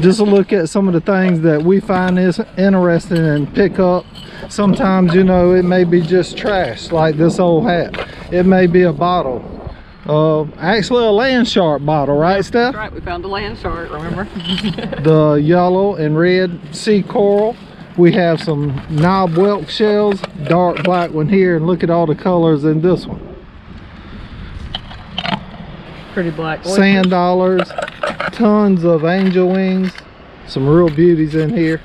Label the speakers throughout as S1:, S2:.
S1: just look at some of the things that we find is interesting and pick up. Sometimes, you know, it may be just trash, like this old hat. It may be a bottle. Uh, actually a land shark bottle, right, Steph?
S2: That's right, we found a land shark, remember?
S1: the yellow and red sea coral. We have some knob whelk shells, dark black one here, and look at all the colors in this one.
S2: Pretty black. oysters.
S1: Sand dollars, tons of angel wings, some real beauties in here.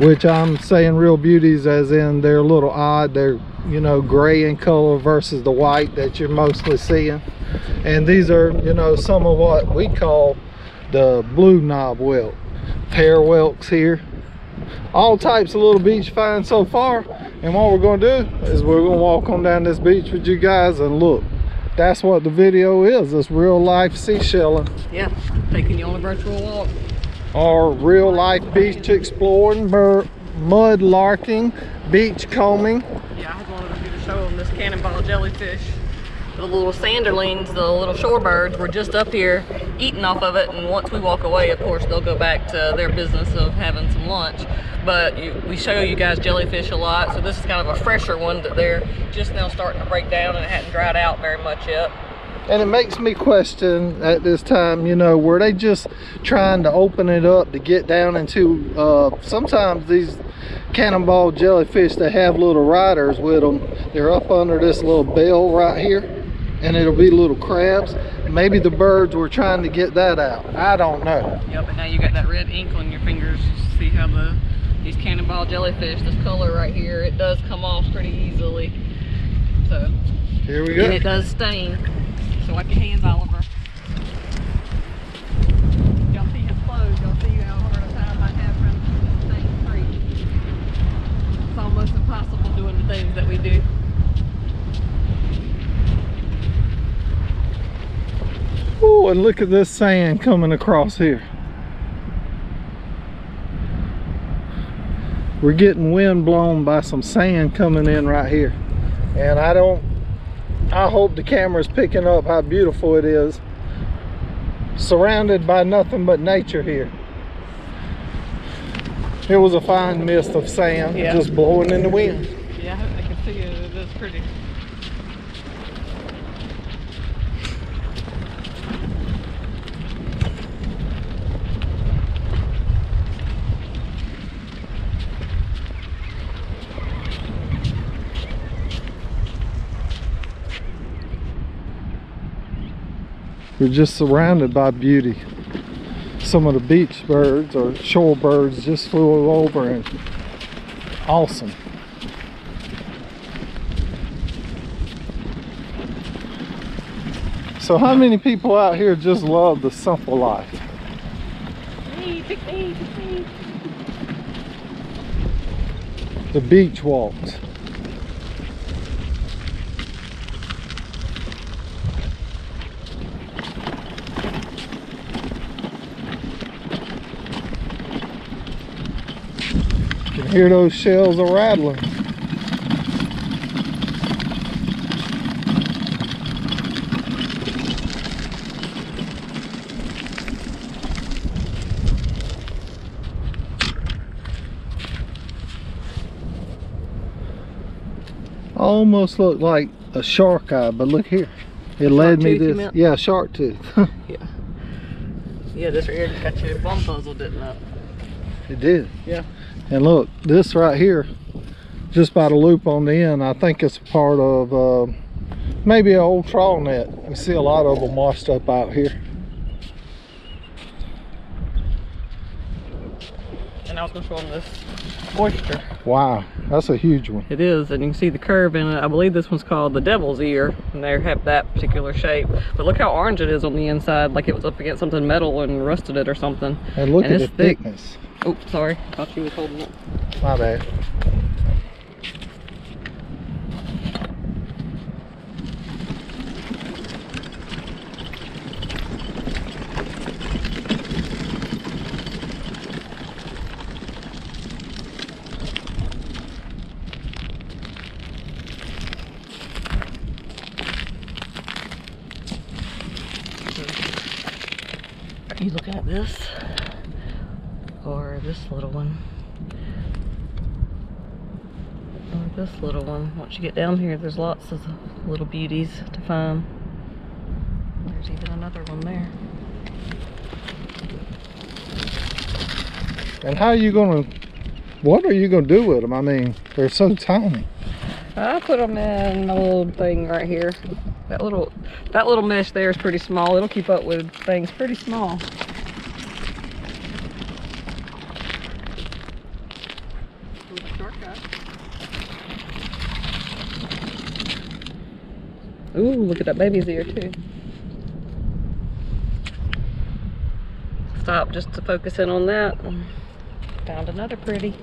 S1: Which I'm saying real beauties as in they're a little odd. They're, you know, gray in color versus the white that you're mostly seeing. And these are, you know, some of what we call the blue knob whelk. Pear whelks here. All types of little beach finds so far. And what we're gonna do is we're gonna walk on down this beach with you guys and look. That's what the video is. It's real life seashelling
S2: Yeah, taking you on a virtual walk.
S1: or real life beach exploring, mud larking, beach combing.
S2: Yeah, I wanted to do the show on this cannonball jellyfish. The little sanderlings, the little shorebirds, were just up here eating off of it, and once we walk away, of course, they'll go back to their business of having some lunch. But you, we show you guys jellyfish a lot, so this is kind of a fresher one that they're just now starting to break down and it hadn't dried out very much yet.
S1: And it makes me question at this time, you know, were they just trying to open it up to get down into, uh, sometimes these cannonball jellyfish, they have little riders with them. They're up under this little bell right here, and it'll be little crabs. Maybe the birds were trying to get that out. I don't know.
S2: Yep, and now you got that red ink on your fingers. See how the these cannonball jellyfish, this color right here, it does come off pretty easily. So,
S1: Here we go.
S2: and it does stain. So wipe your hands, Oliver. Y'all see his clothes, y'all see how hard a time I have trying to keep this thing. It's almost impossible doing the things that we do.
S1: Oh, and look at this sand coming across here. We're getting wind blown by some sand coming in right here. And I don't, I hope the camera's picking up how beautiful it is. Surrounded by nothing but nature here. It was a fine mist of sand
S2: Yeah.
S1: just blowing in the wind.
S2: Yeah, I can see it. It is pretty.
S1: We're just surrounded by beauty. Some of the beach birds or shore birds just flew over and awesome. So how many people out here just love the simple life?
S2: Me, pick me, pick me.
S1: The beach walks. Hear those shells are rattling. Almost looked like a shark eye, but look here. It led me this. Yeah, shark tooth.
S2: Yeah. Yeah, this right here just got you bum puzzle, didn't it?
S1: it did.
S2: Yeah.
S1: And look, this right here, just by the loop on the end, I think it's part of uh, maybe an old trawl net. You see a lot of them washed up out here.
S2: And I was gonna show them this oyster.
S1: Wow, that's a huge one.
S2: It is, and you can see the curve in it. I believe this one's called the devil's ear, and they have that particular shape. But look how orange it is on the inside, like it was up against something metal and rusted it or something.
S1: And look
S2: And
S1: at the
S2: thick.
S1: thickness.
S2: Oh, sorry. I thought she was holding it.
S1: My bad.
S2: You looking at this or this little one or this little one. Once you get down here, there's lots of little beauties to find. There's even another one there.
S1: And how are you gonna, what are you gonna do with them? I mean, they're so tiny.
S2: I put them in my little thing right here. That little, that little mesh there is pretty small. It'll keep up with things pretty small. Ooh, look at that baby's ear too. Stop just to focus in on that. Found another pretty.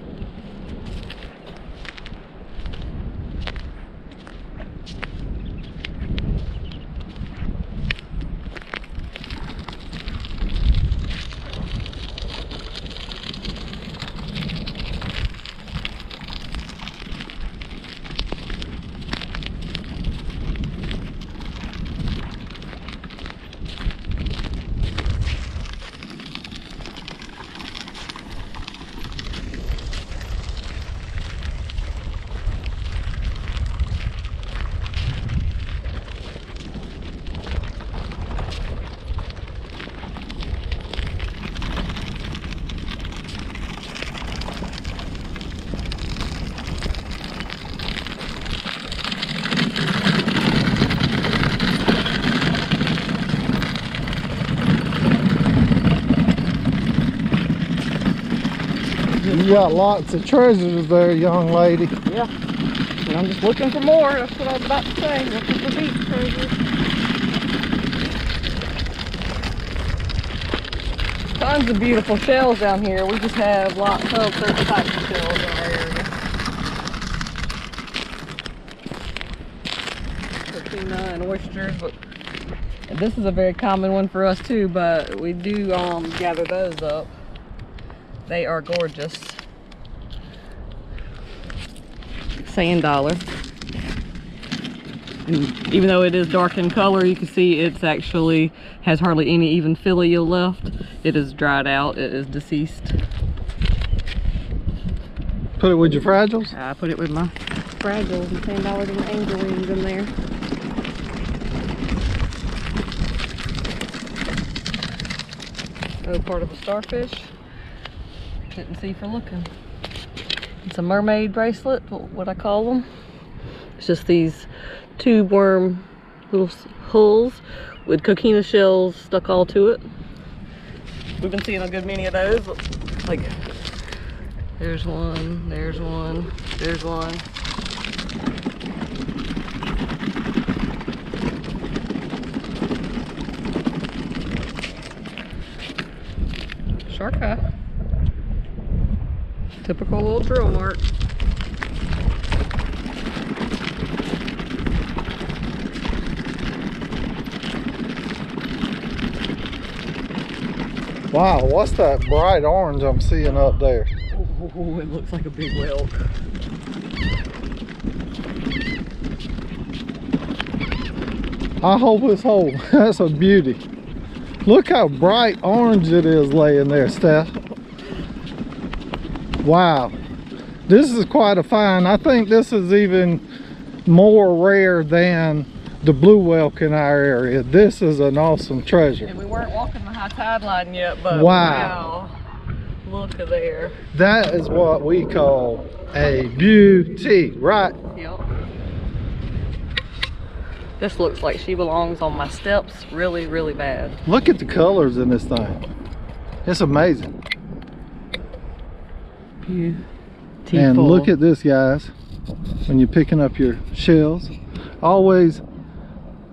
S1: You got lots of treasures there, young lady.
S2: Yeah. And I'm just looking for more. That's what I was about to say. Looking for beach treasures. Tons of beautiful shells down here. We just have lots of certain types of shells in our area. And oysters, but this is a very common one for us too, but we do um, gather those up. They are gorgeous. Sand dollar. And even though it is dark in color, you can see it's actually has hardly any even filia left. It is dried out. It is deceased.
S1: Put it with your fragiles.
S2: I put it with my fragiles and sand dollars and angel wings in there. Oh, part of a starfish. Didn't see for looking. It's a mermaid bracelet, wh- what I call them. It's just these tube worm little hulls with coquina shells stuck all to it. We've been seeing a good many of those. Like, there's one, there's one, there's one. Shark eye. Typical little drill mark.
S1: Wow, what's that bright orange I'm seeing up there?
S2: Oh, it looks like a big whelk.
S1: I hope it's whole. That's a beauty. Look how bright orange it is laying there, Steph. Wow. This is quite a find. I think this is even more rare than the blue whelk in our area. This is an awesome treasure.
S2: And we weren't walking the high tide line yet, but
S1: Wow.
S2: wow. Look at there.
S1: That is what we call a beauty, right?
S2: Yep. This looks like she belongs on my steps really, really bad.
S1: Look at the colors in this thing. It's amazing.
S2: Beautiful.
S1: And look at this, guys. When you're picking up your shells, always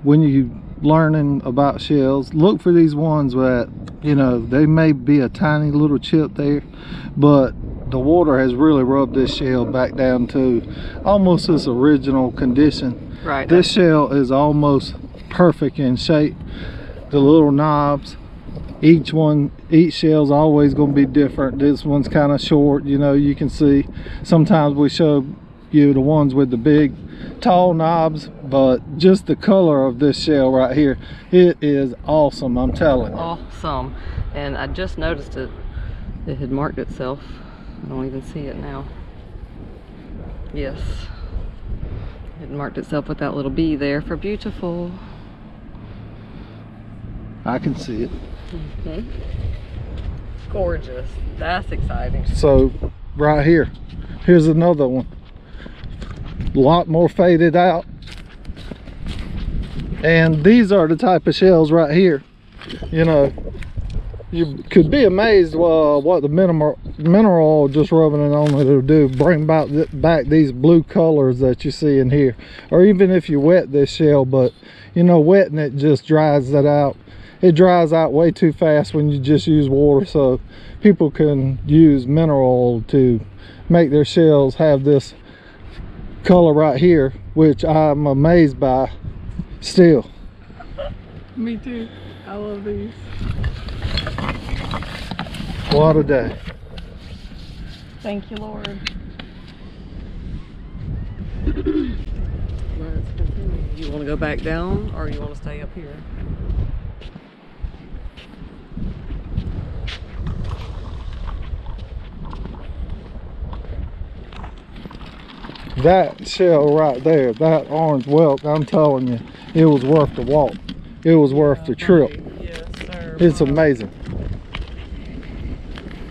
S1: when you learning about shells, look for these ones that you know they may be a tiny little chip there, but the water has really rubbed this shell back down to almost its original condition.
S2: right.
S1: This shell is almost perfect in shape. The little knobs, each one, each shell's always going to be different. This one's kind of short, you know, you can see. Sometimes we show you the ones with the big tall knobs but just the color of this shell right here it is awesome i'm telling you
S2: Awesome. And I just noticed it. It had marked itself. I don't even see it now. Yes. It marked itself with that little bee there for beautiful.
S1: i can see it
S2: Gorgeous. That's exciting.
S1: so right here. Here's another one. A lot more faded out. And these are the type of shells right here. You know you could be amazed uh, what the mineral mineral just rubbing it on it will do. Bring back th- back these blue colors that you see in here. Or even if you wet this shell but you know wetting it just dries that out it dries out way too fast when you just use water so people can use mineral to make their shells have this color right here which i'm amazed by still
S2: Me too. I love these.
S1: what a day
S2: Thank you, Lord. You want to go back down or you want to stay up here?
S1: That shell right there that orange whelk i'm telling you it was worth the walk it was worth the trip
S2: Yes, sir.
S1: it's amazing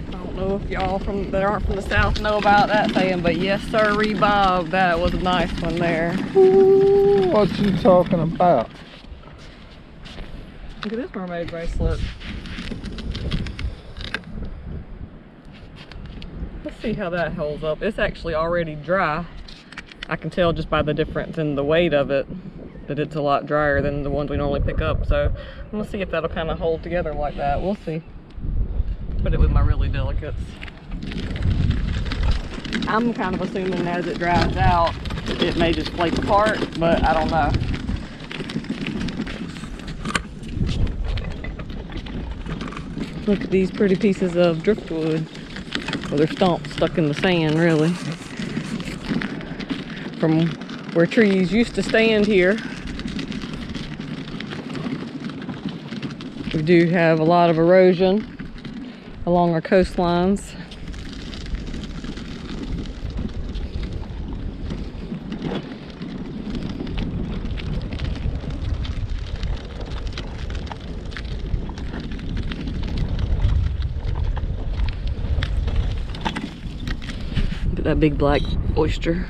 S2: I don't know if y'all from that aren't from the south know about that thing, but yes, sir, Bob, that was a nice one there.
S1: Ooh, what you talking about
S2: Look at this mermaid bracelet. Let's see how that holds up. It's actually already dry. I can tell just by the difference in the weight of it that it's a lot drier than the ones we normally pick up. So I'm gonna see if that'll kind of hold together like that. We'll see. Put it with my really delicates. I'm kind of assuming as it dries out, it may just flake apart, but I don't know. Look at these pretty pieces of driftwood. Well, they're stumps stuck in the sand, really. From where trees used to stand here. We do have a lot of erosion along our coastlines. Look at that big black oyster.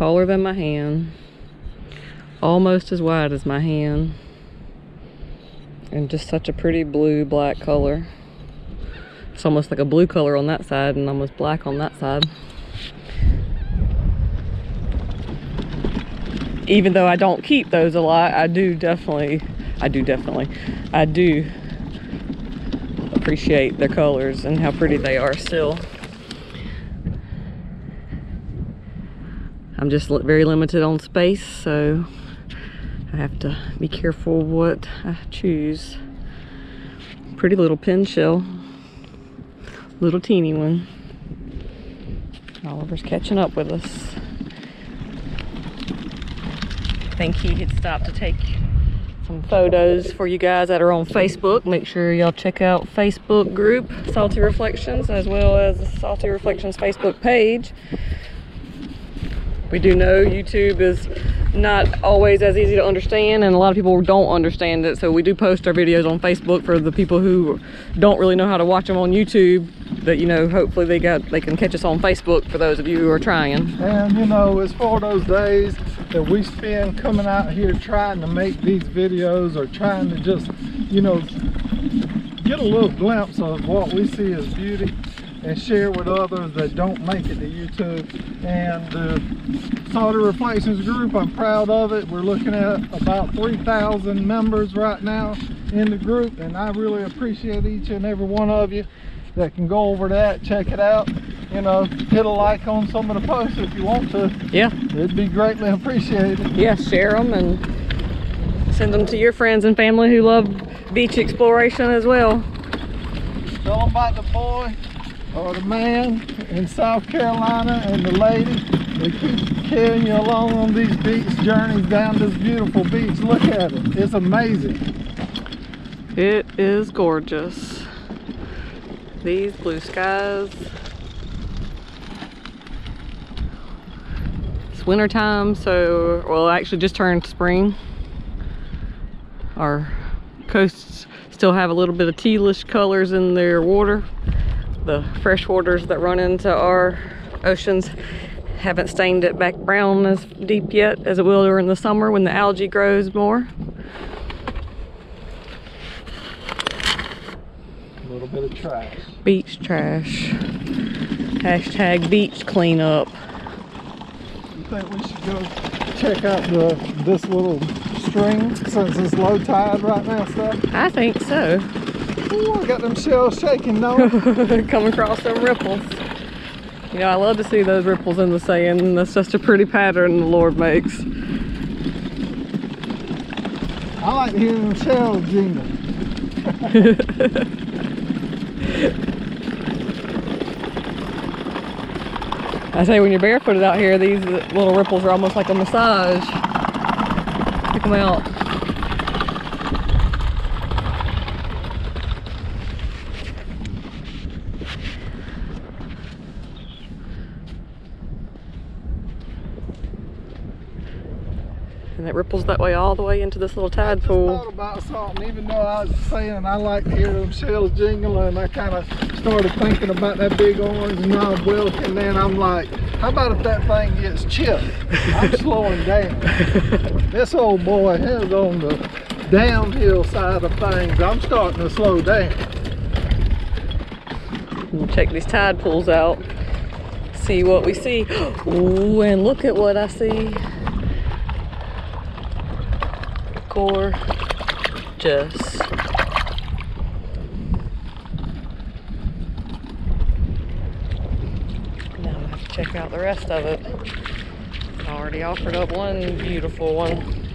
S2: Taller than my hand. Almost as wide as my hand. And just such a pretty blue black color. It's almost like a blue color on that side and almost black on that side. Even though I don't keep those a lot, I do definitely, I do definitely, I do appreciate their colors and how pretty they are still. I'm just very limited on space, so I have to be careful what I choose. Pretty little pin shell, little teeny one. Oliver's catching up with us. I think he had stopped to take some photos for you guys that are on Facebook. Make sure y'all check out Facebook group Salty Reflections as well as Salty Reflections Facebook page. We do know YouTube is not always as easy to understand and a lot of people don't understand it so we do post our videos on Facebook for the people who don't really know how to watch them on YouTube that you know hopefully they got they can catch us on Facebook for those of you who are trying.
S1: And you know, as for those days that we spend coming out here trying to make these videos or trying to just, you know, get a little glimpse of what we see as beauty and share with others that don't make it to YouTube. And the Salty Reflections group, I'm proud of it. We're looking at about 3,000 members right now in the group, and I really appreciate each and every one of you that can go over that, check it out. You know, hit a like on some of the posts if you want to.
S2: Yeah,
S1: It'd be greatly appreciated.
S2: yeah, share them and send them to your friends and family who love beach exploration as well.
S1: Tell them about the boy or the man in South Carolina and the lady. They keep carrying you along on these beach journeys down this beautiful beach. Look at it. It's amazing.
S2: It is gorgeous. These blue skies. It's winter time, so well actually just turned spring. Our coasts still have a little bit of tealish colors in their water. The fresh waters that run into our oceans haven't stained it back brown as deep yet as it will during the summer when the algae grows more.
S1: A little bit of trash.
S2: Beach trash. Hashtag beach cleanup.
S1: You think we should go check out the this little stream since it's low tide right now, Steph?
S2: I think so.
S1: Ooh, I got them shells shaking now.
S2: Come across some ripples. You know, I love to see those ripples in the sand. That's just a pretty pattern the Lord makes.
S1: I like to hear them shells jingle.
S2: I say when you're barefooted out here, these little ripples are almost like a massage. Check them out. And it ripples that way all the way into this little tide
S1: I
S2: pool.
S1: thought about something, even though I was saying I like to hear them shells jingle, and I kind of started thinking about that big orange knob whelk, and then I'm like, how about if that thing gets chipped? I'm slowing down. this old boy is on the downhill side of things. I'm starting to slow down.
S2: We'll check these tide pools out. See what we see. Ooh, and look at what I see. Gorgeous. Now I have to check out the rest of it. I already offered up one beautiful one.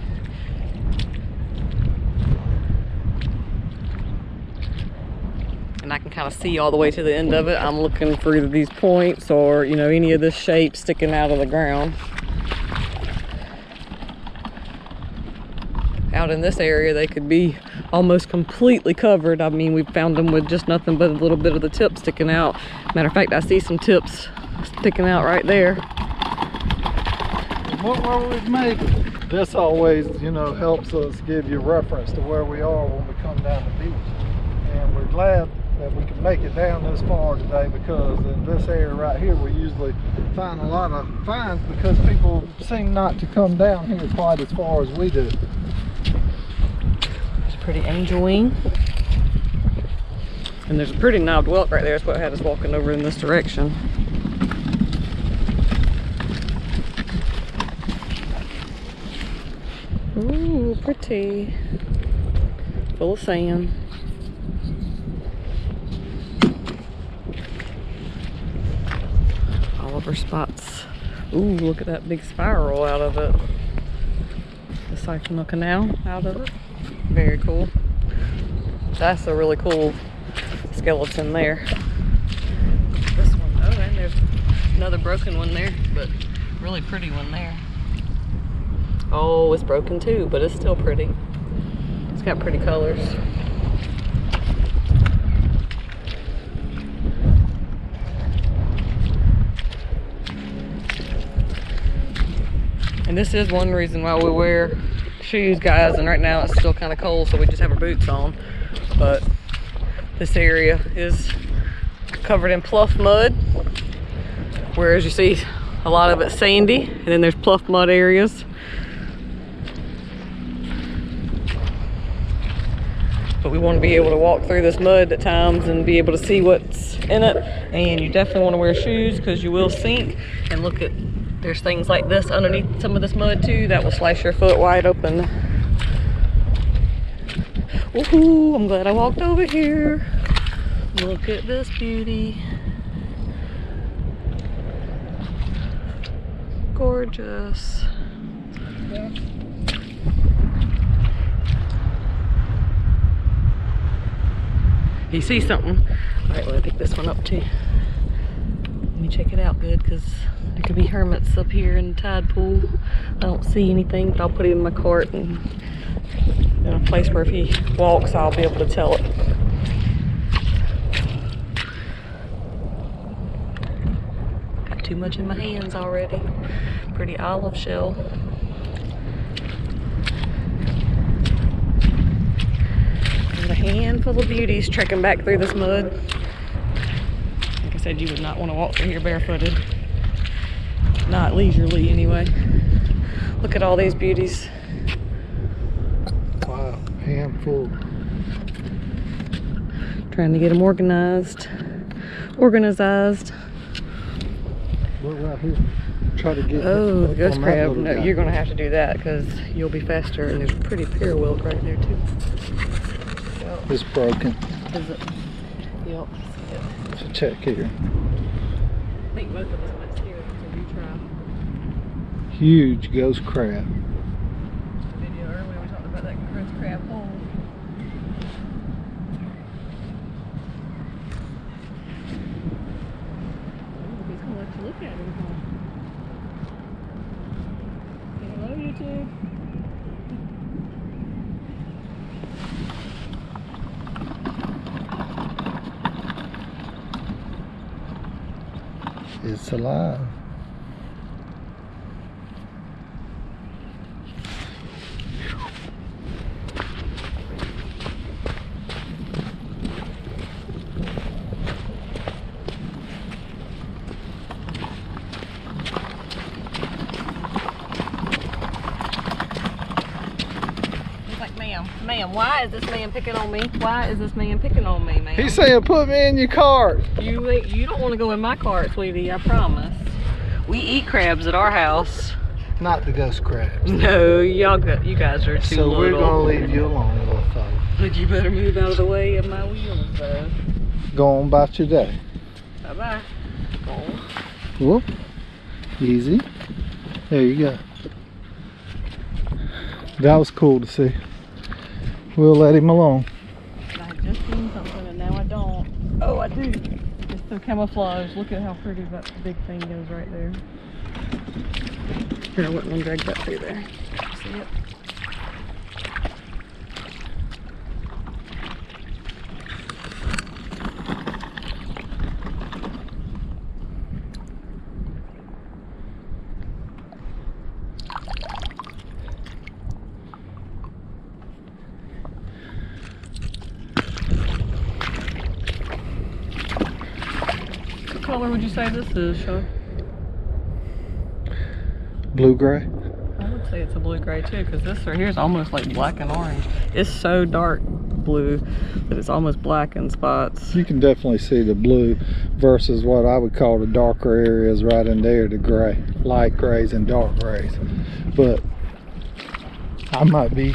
S2: and I can kind of see all the way to the end of it. I'm looking for these points or, you know, any of this shape sticking out of the ground. Out in this area, they could be almost completely covered. I mean, we've found them with just nothing but a little bit of the tip sticking out. Matter of fact, I see some tips sticking out right there.
S1: What were we making? This always, you know, helps us give you reference to where we are when we come down the beach. And we're glad that we can make it down this far today because in this area right here we usually find a lot of finds because people seem not to come down here quite as far as we do.
S2: Pretty angel wing. And there's a pretty knobbed whelk right there. That's what had us walking over in this direction. Ooh, pretty. Full of sand. All of our spots. Ooh, look at that big spiral out of it. The siphonal canal out of it. Very cool. That's a really cool skeleton there. This one, oh, and there's another broken one there, but really pretty one there. Oh, it's broken too, but it's still pretty. It's got pretty colors. And this is one reason why we wear shoes, guys. And right now it's still kind of cold, so we just have our boots on. But this area is covered in pluff mud. Whereas you see a lot of it's sandy, and then there's pluff mud areas. But we want to be able to walk through this mud at times and be able to see what's in it. And you definitely want to wear shoes because you will sink. And look at, there's things like this underneath some of this mud too that will slice your foot wide open. Woohoo, I'm glad I walked over here. Look at this beauty. Gorgeous. You see something? All right, let me pick this one up too. Me check it out good because there could be hermits up here in the tide pool. I don't see anything, but I'll put it in my cart and in a place where if he walks, I'll be able to tell it. Got too much in my hands already. Pretty olive shell. A handful of beauties trekking back through this mud. Said, you would not want to walk through here barefooted. Not leisurely, anyway. Look at all these beauties.
S1: Wow, handful.
S2: Trying to get them organized. Organized.
S1: Look right here. Try to get.
S2: Oh, the ghost crab. No,
S1: guy.
S2: you're gonna have to do that because you'll be faster. And there's a pretty pear whelk right there too.
S1: It's broken.
S2: Is it? Yep. I see it.
S1: So check here.
S2: I think both of us might steer it, so you try.
S1: Huge ghost crab.
S2: Video earlier we talked about that ghost crab hole. He's gonna let you look at him? Hello, YouTube.
S1: It's alive.
S2: He's like, ma'am, ma'am, why is this man picking on me? Why is this man picking on me, man?
S1: He's saying, "Put me in your cart."
S2: You you don't want to go in my cart, sweetie. I promise. We eat crabs at our house.
S1: Not the ghost crabs.
S2: No, y'all got you guys are too
S1: So
S2: little.
S1: we're gonna leave you alone, little fella.
S2: But you better move out of the way of my wheels, though.
S1: Go on about your day.
S2: Bye bye.
S1: Whoop. Easy. There you go. That was cool to see. We'll let him alone.
S2: I just seen something and now I don't. Oh, I do. It's the camouflage. Look at how pretty that big thing goes right there. Here, I wouldn't want to drag that through there. See it? What color would you say this is, Sean?
S1: Blue gray.
S2: I would say it's a blue gray too, because this right here is almost like black and orange. It's so dark blue that it's almost black in spots.
S1: You can definitely see the blue versus what I would call the darker areas right in there, the gray, light grays and dark grays. But I might be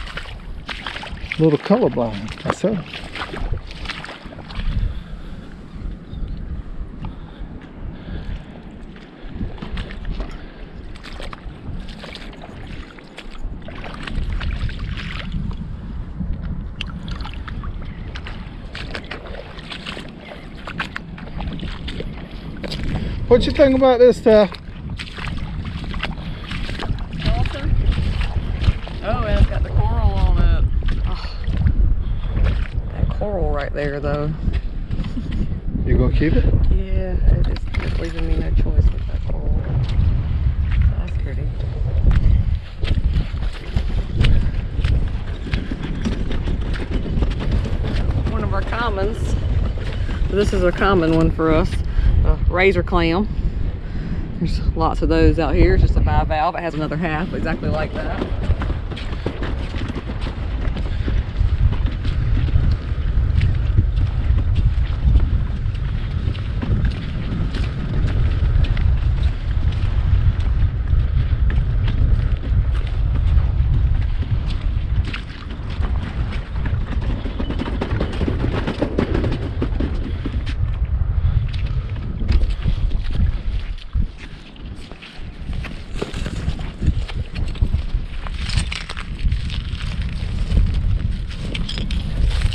S1: a little colorblind myself. What you think about this stuff?
S2: Awesome. Oh, and it's got the coral on it. Oh. That coral right there, though.
S1: You gonna keep it?
S2: Yeah, it is it's leaving me no choice with that coral. That's pretty. One of our commons. This is a common one for us. Razor clam. There's lots of those out here. It's just a bivalve. It has another half exactly like that.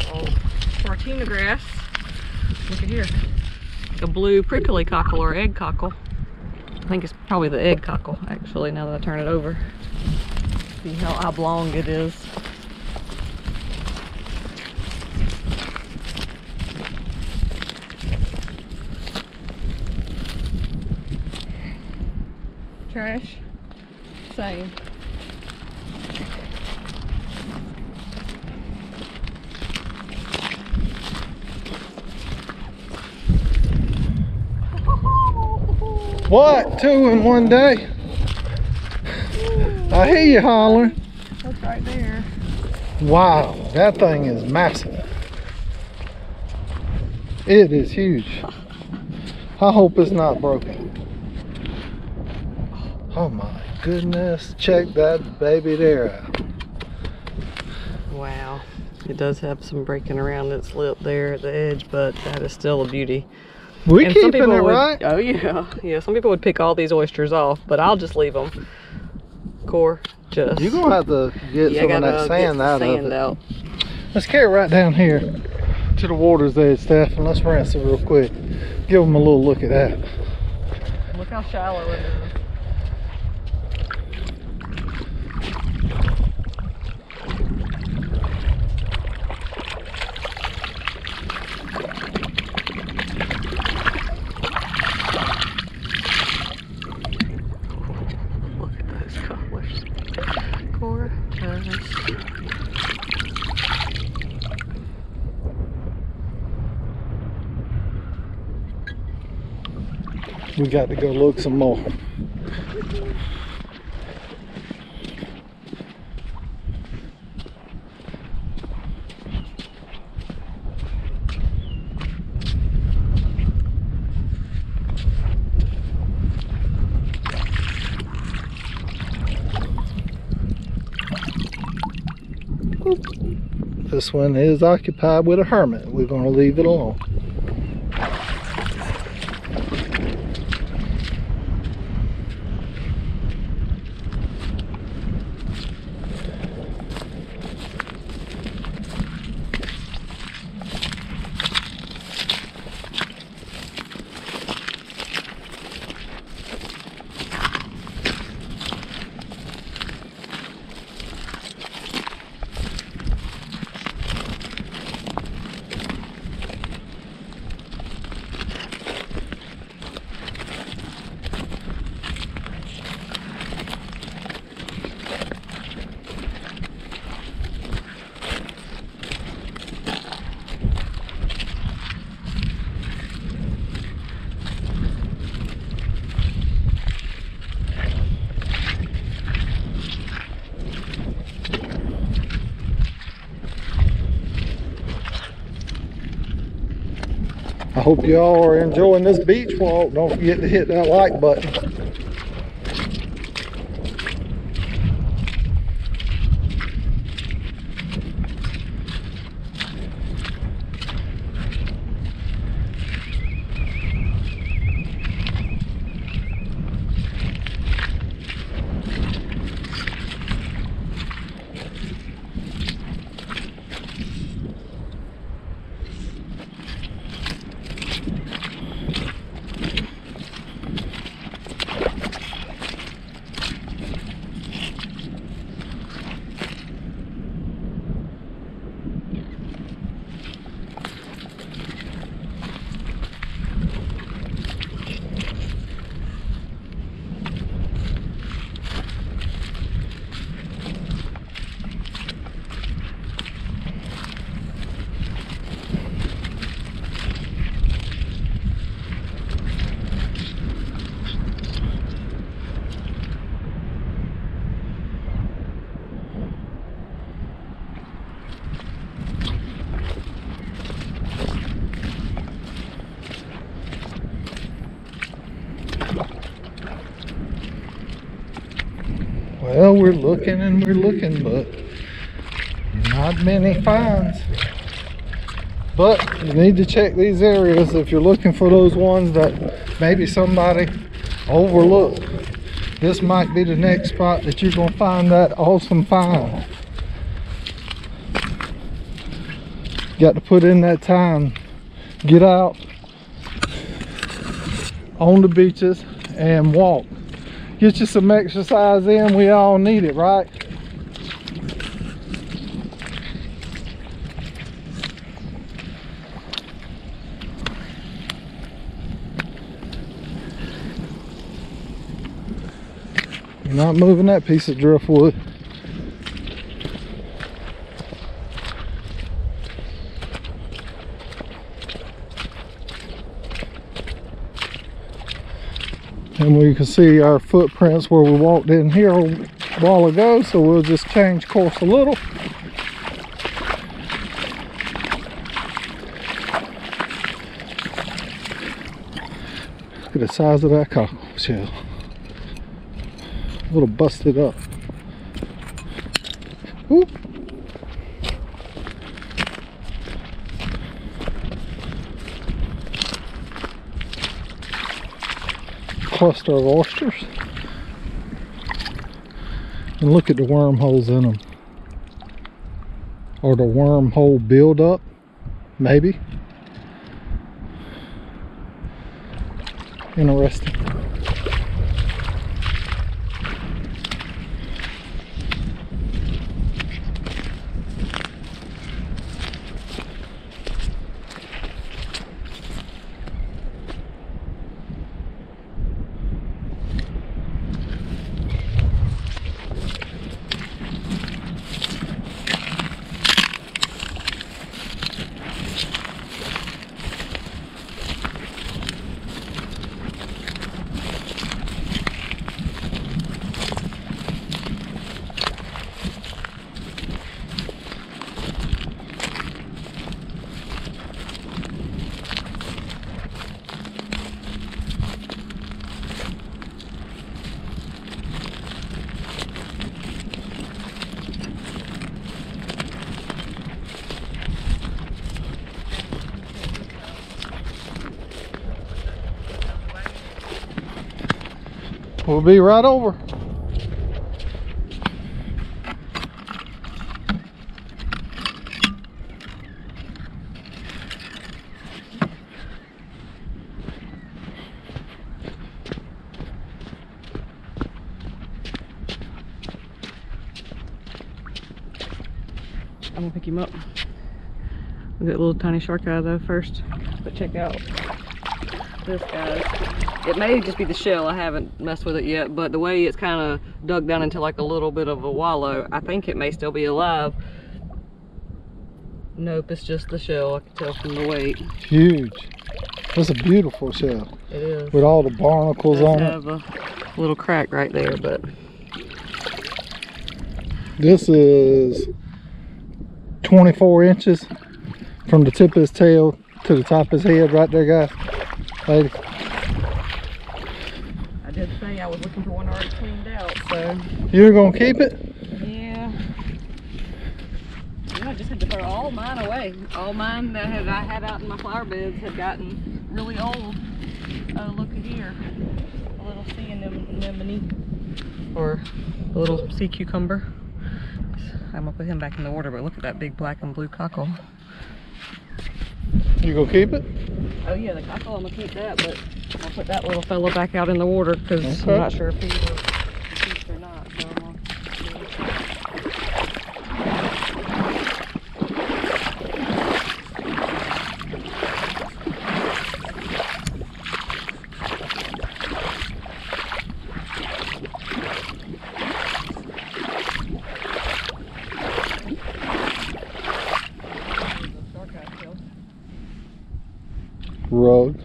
S2: Oh, Martina Look at here. a blue prickly cockle or egg cockle. I think it's probably the egg cockle actually now that I turn it over. See how oblong it is. Trash. Same.
S1: What? Two in one day? I hear you hollering.
S2: That's right there.
S1: Wow, that thing is massive. It is huge. I hope it's not broken. Oh my goodness, check that baby there out.
S2: Wow. It does have some breaking around its lip there at the edge, but that is still a beauty.
S1: We
S2: And
S1: keeping it
S2: would,
S1: right?
S2: Oh yeah, yeah. Some people would pick all these oysters off, but I'll just leave them. Core, just.
S1: You're gonna have to get
S2: yeah,
S1: some of that sand out
S2: sand
S1: of it.
S2: out.
S1: Let's carry it right down here to the water's edge, Steph, and let's rinse it real quick. Give them a little look at that.
S2: Look how shallow it is. Look at those colors. Gorgeous.
S1: We got to go look some more. This one is occupied with a hermit. We're going to leave it alone. I hope y'all are enjoying this beach walk. Don't forget to hit that like button. Well, we're looking and we're looking, but not many finds. But you need to check these areas if you're looking for those ones that maybe somebody overlooked. This might be the next spot that you're gonna find that awesome find. Got to put in that time. Get out on the beaches and walk. Get you some exercise in. We all need it, right? You're not moving that piece of driftwood. And we can see our footprints where we walked in here a while ago so we'll just change course a little. Look at the size of that cockle shell uh, a little busted up. Whoop. Cluster of oysters. And look at the wormholes in them. Or the wormhole buildup, maybe. Interesting. Be right over.
S2: I'm gonna pick him up. We'll get a little tiny shark of there first. But check out this guys. It may just be the shell. I haven't messed with it yet, but the way it's kind of dug down into like a little bit of a wallow, I think it may still be alive. Nope, it's just the shell. I can tell from the weight.
S1: Huge. That's a beautiful shell.
S2: It is.
S1: With all the barnacles
S2: It
S1: on it.
S2: have a little crack right there, but
S1: This is 24 inches from the tip of his tail to the top of his head right there, guys. Lady.
S2: I did say I was looking for one already cleaned out, so
S1: You're gonna keep it?
S2: yeah. Yeah, I just had to throw all mine away. All mine that had, I had out in my flower beds had gotten really old. Oh, look at here. A little sea anemone. Or a little sea cucumber. I'm gonna put him back in the water, but look at that big black and blue cockle.
S1: You gonna keep it?
S2: Oh yeah, the cockle, I'm gonna keep that, but I'll put that little fella back out in the water because
S1: Okay.
S2: I'm not sure if he will feast or not. So I'm gonna
S1: Rug.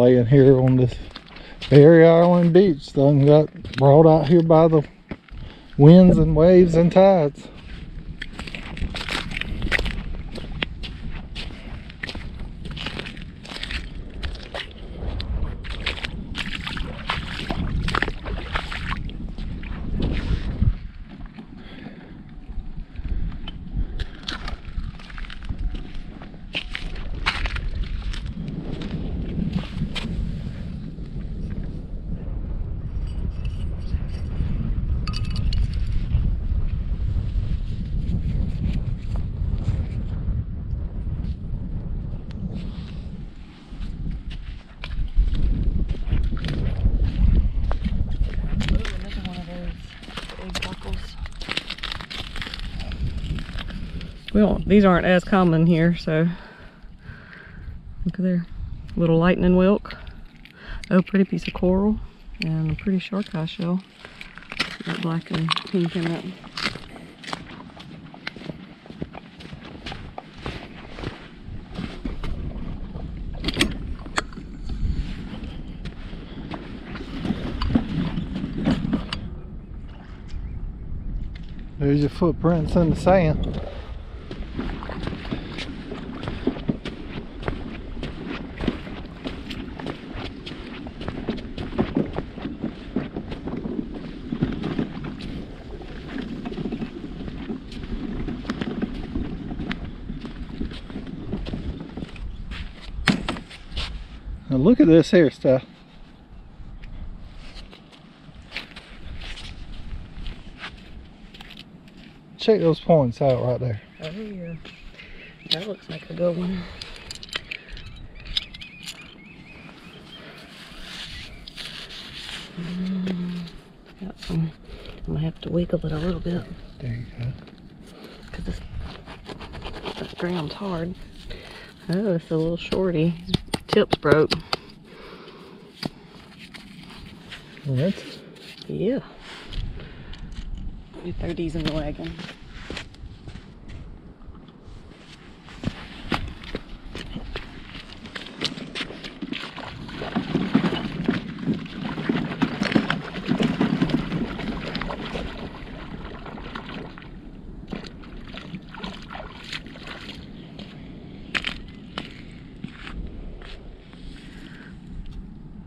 S1: Laying here on this barrier island beach. Done got brought out here by the winds and waves and tides.
S2: We don't, these aren't as common here, so look at there. Little lightning whelk. Oh, pretty piece of coral. And a pretty shark eye shell. That black and pink in it.
S1: There's your footprints in the sand. Now look at this here stuff. Check those points out right there.
S2: Oh yeah. That looks like a good one. Mm, got some. I'm gonna have to wiggle it a little bit
S1: There you go.
S2: because this, this ground's hard. Oh, it's a little shorty. Tips broke. Yeah. Throw these in the wagon.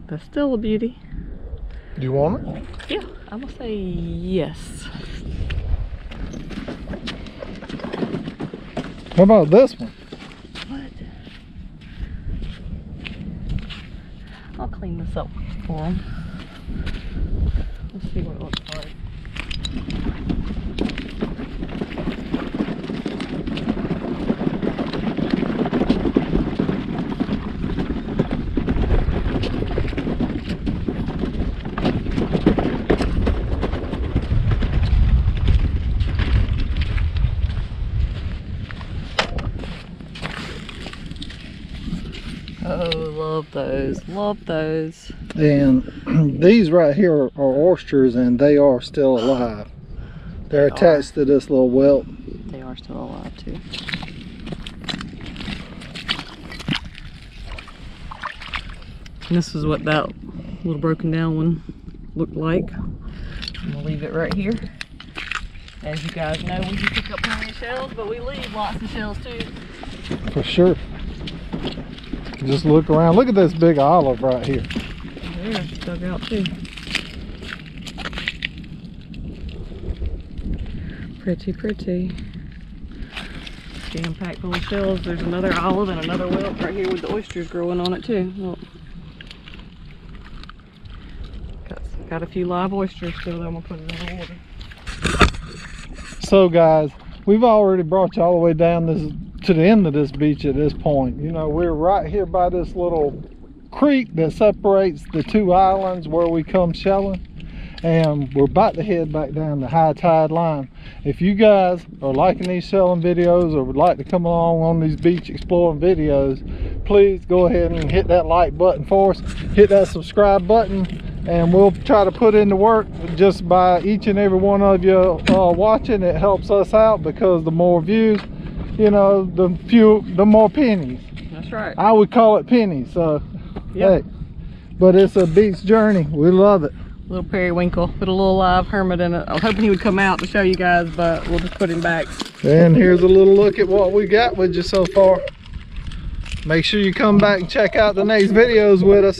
S2: That's still a beauty.
S1: Do you want it?
S2: Yeah, I'm gonna say yes.
S1: What about this one?
S2: What? I'll clean this up for him. Let's see what it looks like. Oh, love those. Love those.
S1: And these right here are oysters and they are still alive. They're
S2: They
S1: attached to this little whelk.
S2: They are still alive too. And this is what that little broken down one looked like. I'm gonna leave it right here. As you guys know, we can pick up plenty of shells, but we leave lots of shells too.
S1: For sure. Just look around. Look at this big olive right here.
S2: There, dug out too. Pretty, pretty. Jam packed full of shells. There's another olive and another whelk right here with the oysters growing on it too. Look. Got, got a few live oysters still that I'm gonna put in the water.
S1: So guys, we've already brought you all the way down this to the end of this beach at this point. You know, we're right here by this little creek that separates the two islands where we come shelling. And we're about to head back down the high tide line. If you guys are liking these shelling videos or would like to come along on these beach exploring videos, please go ahead and hit that like button for us. Hit that subscribe button and we'll try to put in the work just by each and every one of you uh, watching it helps us out because the more views you know the few the more pennies
S2: That's right.
S1: i would call it pennies so
S2: Yeah.
S1: hey but it's a beach journey we love it
S2: Little periwinkle. Put a little live hermit in it. I was hoping he would come out to show you guys, but we'll just put him back.
S1: and here's a little look at what we got with you so far make sure you come back and check out the next videos with us